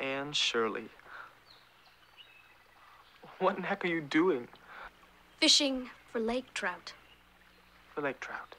Anne Shirley. What in heck are you doing? Fishing for lake trout. For lake trout.